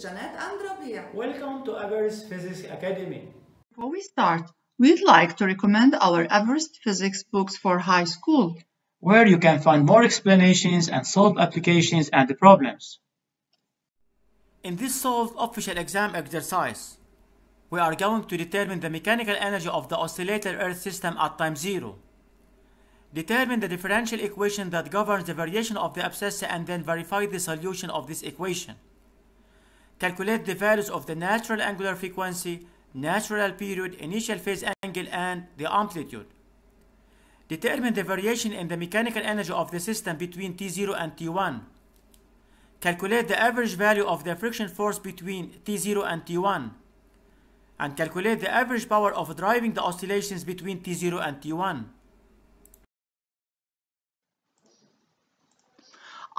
is Janet and Rabia. Welcome to Everest Physics Academy. Before we start, we'd like to recommend our Everest Physics books for high school. where you can find more explanations and solve applications and the problems. In this solved official exam exercise, we are going to determine the mechanical energy of the oscillator Earth system at time zero. Determine the differential equation that governs the variation of the abscissa and then verify the solution of this equation. Calculate the values of the natural angular frequency, natural period, initial phase angle, and the amplitude. Determine the variation in the mechanical energy of the system between T0 and T1. Calculate the average value of the friction force between T0 and T1. And calculate the average power of driving the oscillations between T0 and T1.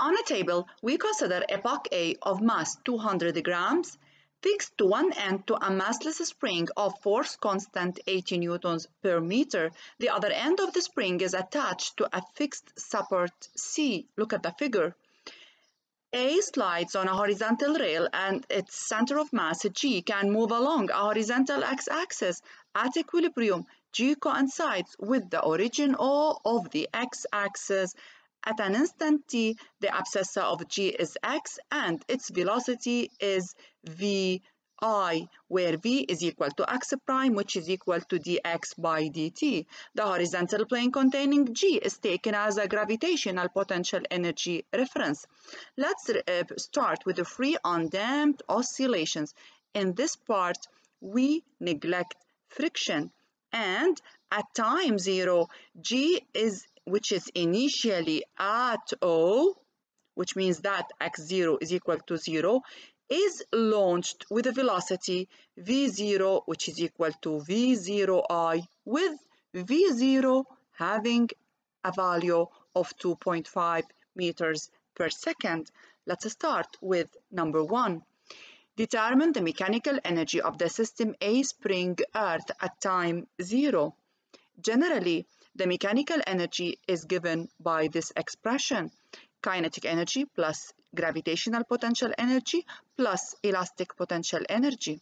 On a table, we consider a block A of mass 200 grams fixed to one end to a massless spring of force constant 80 newtons per meter. The other end of the spring is attached to a fixed support C. Look at the figure. A slides on a horizontal rail and its center of mass G can move along a horizontal x-axis. At equilibrium, G coincides with the origin O of the x-axis. At an instant t, the abscissa of G is x and its velocity is vi, where v is equal to x prime, which is equal to dx by dt. The horizontal plane containing G is taken as a gravitational potential energy reference. Let's uh, start with the free undamped oscillations. In this part, we neglect friction and at time zero, G is which is initially at O, which means that x0 is equal to 0, is launched with a velocity v0, which is equal to v0i, with v0 having a value of 2.5 meters per second. Let's start with number one. Determine the mechanical energy of the system A spring Earth at time zero. Generally, the mechanical energy is given by this expression. Kinetic energy plus gravitational potential energy plus elastic potential energy.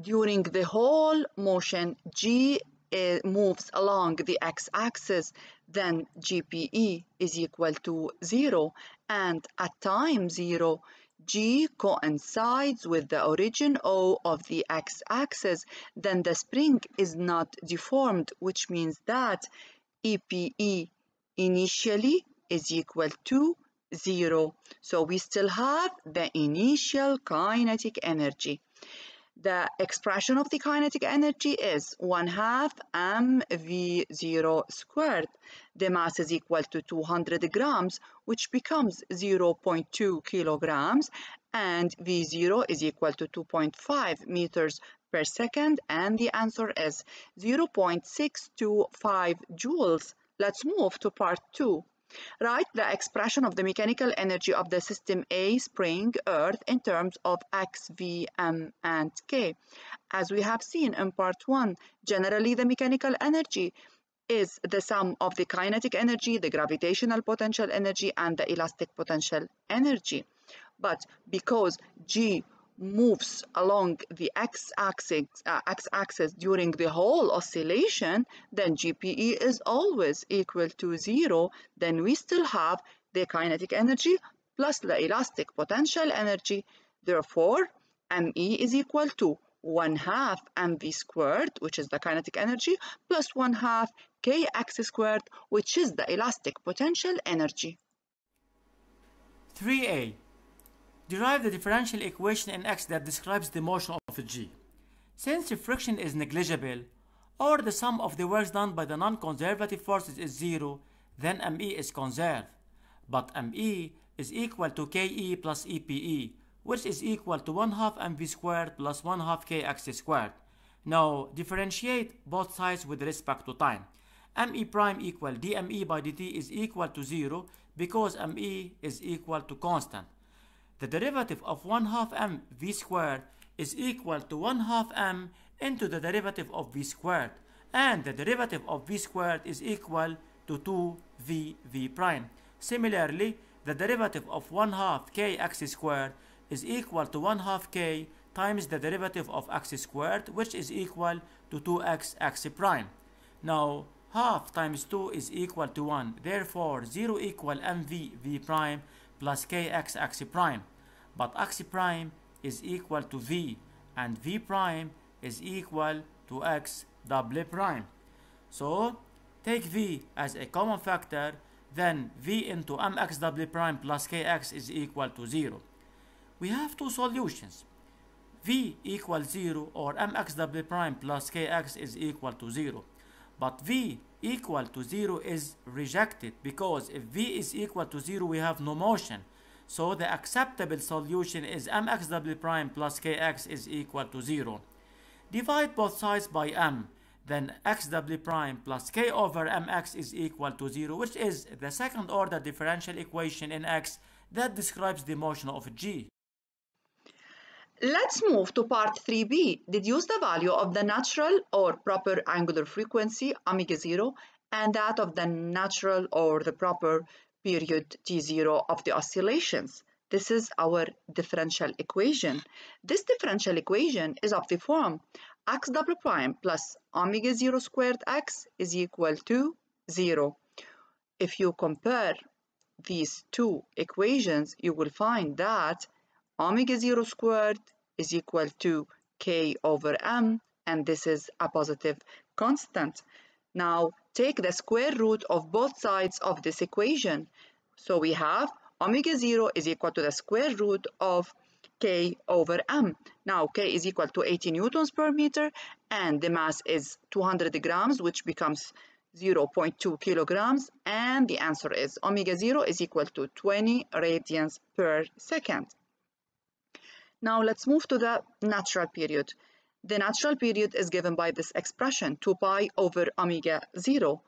During the whole motion, G uh, moves along the x-axis, then GPE is equal to 0. And at time 0, G coincides with the origin O of the x-axis, then the spring is not deformed, which means that EPE initially is equal to 0. So we still have the initial kinetic energy. The expression of the kinetic energy is 1 half mv0 squared. The mass is equal to 200 grams, which becomes 0.2 kilograms, and v0 is equal to 2.5 meters per second, and the answer is 0.625 joules. Let's move to part 2. Write the expression of the mechanical energy of the system A spring Earth in terms of x, v, m, and k. As we have seen in part 1, generally the mechanical energy is the sum of the kinetic energy, the gravitational potential energy, and the elastic potential energy. But because G moves along the x-axis uh, during the whole oscillation, then GPE is always equal to zero, then we still have the kinetic energy plus the elastic potential energy. Therefore, ME is equal to 1 half mv squared, which is the kinetic energy, plus 1 half kx squared, which is the elastic potential energy. 3a. Derive the differential equation in x that describes the motion of G. Since the friction is negligible, or the sum of the works done by the non-conservative forces is zero, then ME is conserved. But ME is equal to KE plus EPE, which is equal to 1 half mv squared plus 1 half kx squared. Now differentiate both sides with respect to time. me prime equal dme by dt is equal to 0 because me is equal to constant. The derivative of 1 half m v squared is equal to 1 half m into the derivative of v squared and the derivative of v squared is equal to 2v v prime. Similarly, the derivative of 1 half kx squared is equal to 1 half k times the derivative of x squared which is equal to 2x x prime. Now half times 2 is equal to 1 therefore 0 equal mv v prime plus kx x prime but x prime is equal to v and v prime is equal to x double prime. So take v as a common factor then v into mx double prime plus kx is equal to 0. We have two solutions. v equals 0 or mx double prime plus kx is equal to 0. But v equal to 0 is rejected because if v is equal to 0 we have no motion. So the acceptable solution is mx prime plus kx is equal to 0. Divide both sides by m then x prime plus k over mx is equal to 0 which is the second order differential equation in x that describes the motion of g. Let's move to part 3b. Deduce the value of the natural or proper angular frequency omega 0 and that of the natural or the proper period t0 of the oscillations. This is our differential equation. This differential equation is of the form x double prime plus omega 0 squared x is equal to 0. If you compare these two equations, you will find that omega 0 squared is equal to k over m, and this is a positive constant. Now, take the square root of both sides of this equation. So we have omega 0 is equal to the square root of k over m. Now k is equal to 80 newtons per meter and the mass is 200 grams which becomes 0.2 kilograms and the answer is omega 0 is equal to 20 radians per second. Now let's move to the natural period. The natural period is given by this expression 2 pi over omega 0.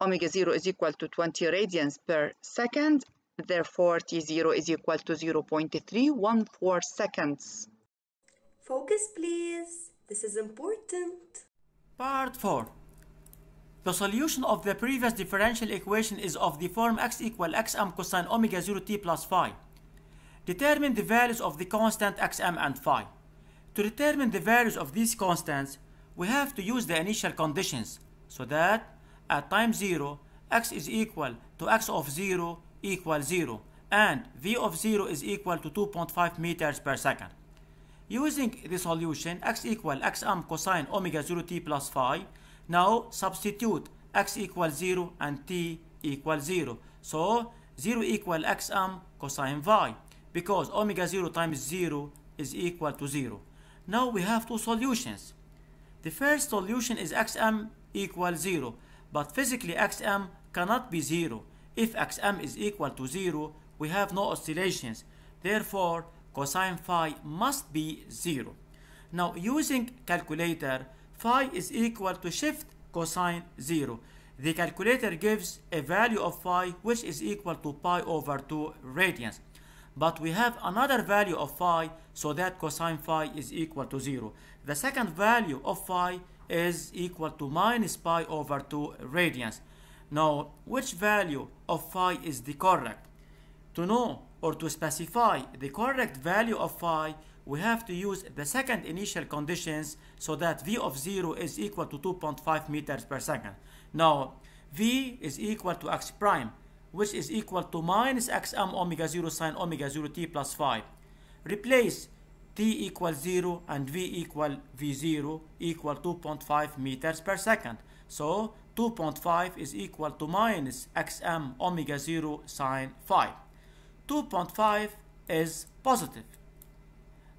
Omega 0 is equal to 20 radians per second Therefore, T0 is equal to 0.314 seconds. Focus, please. This is important. Part 4. The solution of the previous differential equation is of the form x equal xm cosine omega 0 t plus phi. Determine the values of the constant xm and phi. To determine the values of these constants, we have to use the initial conditions so that at time 0, x is equal to x of 0 equal 0 and v of 0 is equal to 2.5 meters per second. Using the solution x equal xm cosine omega 0 t plus phi, now substitute x equals 0 and t equals 0. So 0 equal xm cosine phi because omega 0 times 0 is equal to 0. Now we have two solutions. The first solution is xm equals 0 but physically xm cannot be 0 if xm is equal to 0, we have no oscillations. Therefore, cosine phi must be 0. Now, using calculator, phi is equal to shift cosine 0. The calculator gives a value of phi which is equal to pi over 2 radians. But we have another value of phi so that cosine phi is equal to 0. The second value of phi is equal to minus pi over 2 radians. Now, which value of phi is the correct? To know or to specify the correct value of phi, we have to use the second initial conditions so that v of 0 is equal to 2.5 meters per second. Now, v is equal to x prime, which is equal to minus xm omega 0 sine omega 0 t plus phi. Replace t equals 0 and v equal v0 equal 2.5 meters per second. So 2.5 is equal to minus xm omega 0 sine phi. 2.5 is positive.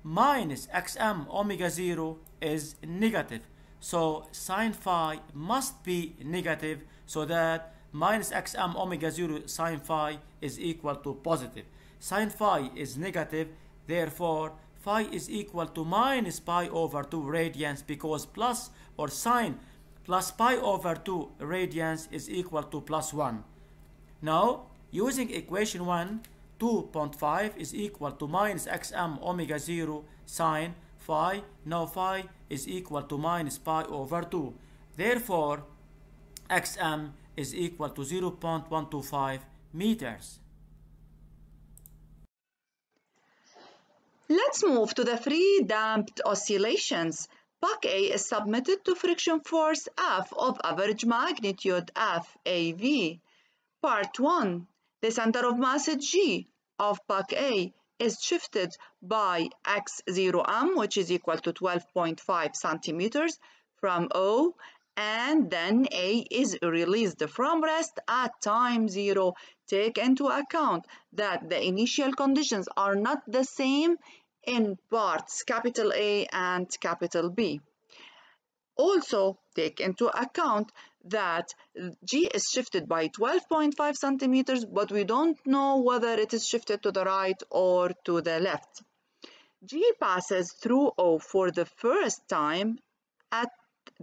Minus xm omega 0 is negative. So sine phi must be negative so that minus xm omega 0 sine phi is equal to positive. Sine phi is negative, therefore phi is equal to minus pi over 2 radians because plus or sine plus pi over 2 radians is equal to plus 1. Now, using equation 1, 2.5 is equal to minus xm omega 0 sine phi. Now phi is equal to minus pi over 2. Therefore, xm is equal to 0.125 meters. Let's move to the free damped oscillations. Buck A is submitted to friction force F of average magnitude FAV. Part 1. The center of mass G of Buck A is shifted by x0m, which is equal to 12.5 centimeters from O, and then A is released from rest at time zero. Take into account that the initial conditions are not the same in parts capital A and capital B. Also, take into account that G is shifted by 12.5 centimeters, but we don't know whether it is shifted to the right or to the left. G passes through O for the first time at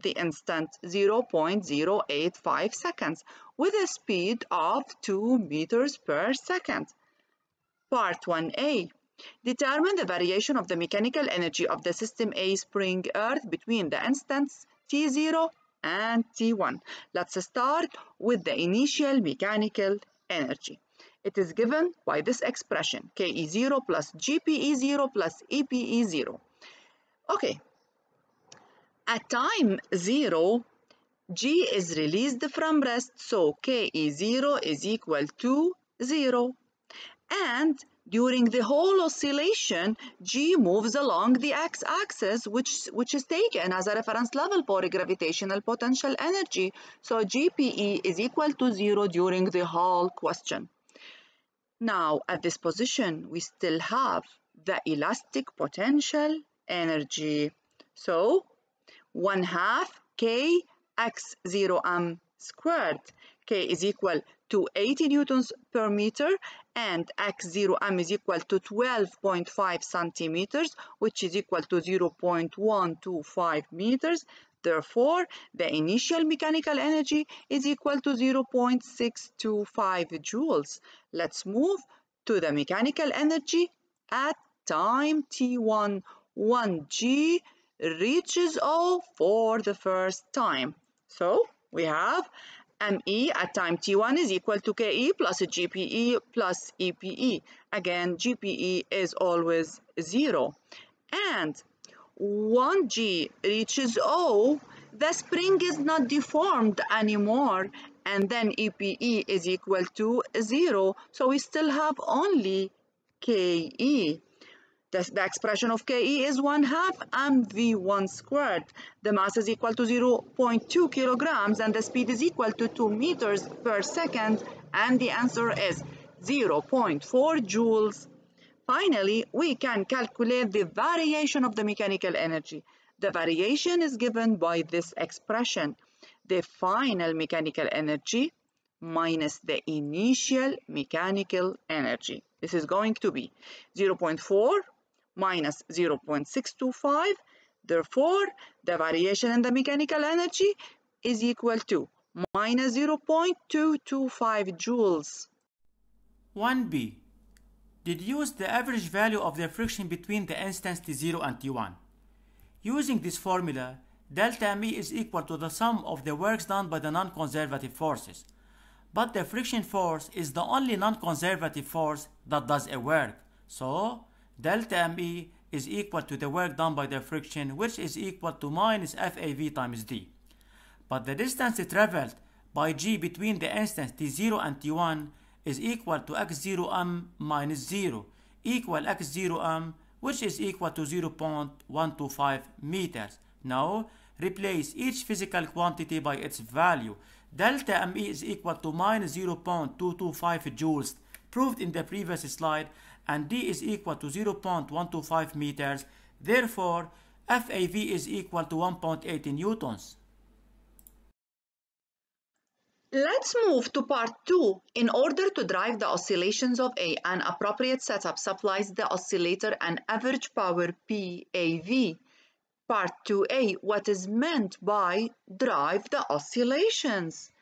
the instant 0.085 seconds with a speed of 2 meters per second. Part 1a. Determine the variation of the mechanical energy of the system A spring earth between the instants T0 and T1. Let's start with the initial mechanical energy. It is given by this expression, KE0 plus GPE0 plus EPE0. Okay, at time 0, G is released from rest, so KE0 is equal to 0. And during the whole oscillation, G moves along the x-axis, which, which is taken as a reference level for gravitational potential energy. So GPE is equal to zero during the whole question. Now, at this position, we still have the elastic potential energy. So, 1 half K x0m squared. K is equal to 80 newtons per meter and x0m is equal to 12.5 centimeters, which is equal to 0.125 meters. Therefore, the initial mechanical energy is equal to 0.625 joules. Let's move to the mechanical energy at time t1. 1g reaches O for the first time. So, we have ME at time T1 is equal to KE plus GPE plus EPE. Again, GPE is always zero. And 1G reaches O, the spring is not deformed anymore. And then EPE is equal to zero. So we still have only KE. The, the, expression of Ke is 1 half mv1 squared. The mass is equal to 0.2 kilograms and the speed is equal to 2 meters per second and the answer is 0.4 joules. Finally, we can calculate the variation of the mechanical energy. The variation is given by this expression. The final mechanical energy minus the initial mechanical energy. This is going to be 0.4 minus 0.625. Therefore, the variation in the mechanical energy is equal to minus 0.225 joules. 1b. Deduce the average value of the friction between the instants T0 and T1. Using this formula, delta me is equal to the sum of the works done by the non-conservative forces. But the friction force is the only non-conservative force that does a work. So, delta me is equal to the work done by the friction which is equal to minus FAV times d. But the distance traveled by g between the instants t0 and t1 is equal to x0m minus 0 equal x0m which is equal to 0.125 meters. Now replace each physical quantity by its value. Delta ME is equal to minus 0.225 joules proved in the previous slide and d is equal to 0.125 meters. Therefore, FAV is equal to 1.80 newtons. Let's move to part 2. In order to drive the oscillations of A, an appropriate setup supplies the oscillator an average power PAV. Part 2A. What is meant by drive the oscillations?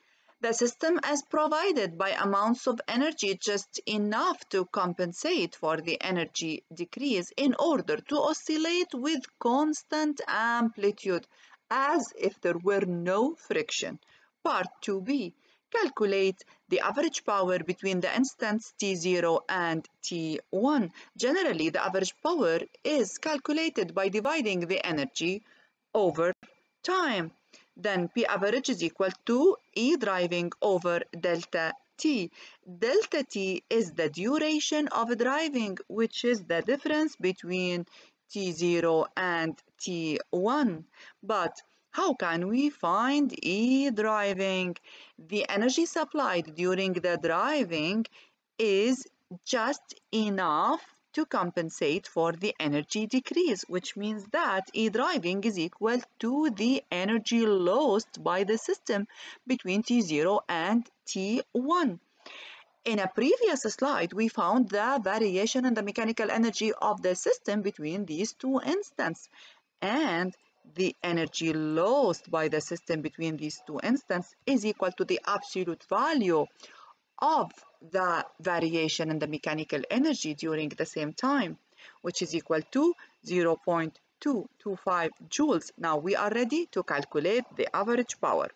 The system is provided by amounts of energy just enough to compensate for the energy decrease in order to oscillate with constant amplitude as if there were no friction. Part 2b. calculate the average power between the instants t0 and t1. Generally, the average power is calculated by dividing the energy over time. Then P average is equal to E driving over delta T. Delta T is the duration of driving, which is the difference between T0 and T1. But how can we find E driving? The energy supplied during the driving is just enough to compensate for the energy decrease, which means that E driving is equal to the energy lost by the system between T0 and T1. In a previous slide, we found the variation in the mechanical energy of the system between these two instants. And the energy lost by the system between these two instants is equal to the absolute value of the variation in the mechanical energy during the same time, which is equal to 0.225 joules. Now we are ready to calculate the average power.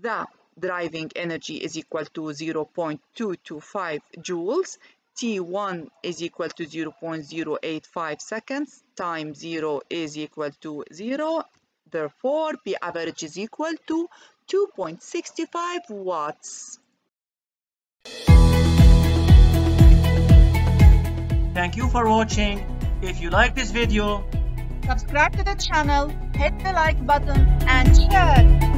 The driving energy is equal to 0.225 joules. T1 is equal to 0.085 seconds times 0 is equal to 0. Therefore, P average is equal to 2.65 watts. Thank you for watching. If you like this video, subscribe to the channel, hit the like button and share.